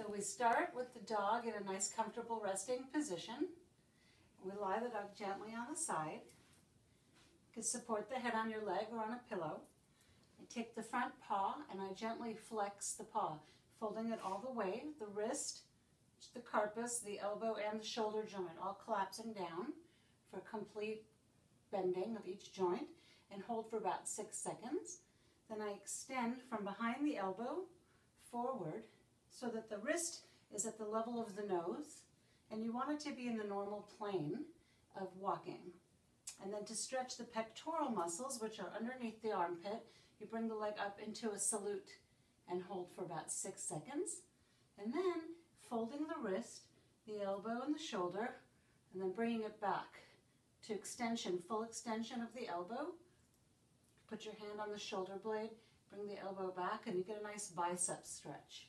So we start with the dog in a nice comfortable resting position. We lie the dog gently on the side. You can support the head on your leg or on a pillow. I take the front paw and I gently flex the paw, folding it all the way, the wrist, the carpus, the elbow, and the shoulder joint, all collapsing down for complete bending of each joint and hold for about six seconds. Then I extend from behind the elbow forward so that the wrist is at the level of the nose and you want it to be in the normal plane of walking. And then to stretch the pectoral muscles, which are underneath the armpit, you bring the leg up into a salute and hold for about six seconds. And then folding the wrist, the elbow and the shoulder, and then bringing it back to extension, full extension of the elbow. Put your hand on the shoulder blade, bring the elbow back, and you get a nice bicep stretch.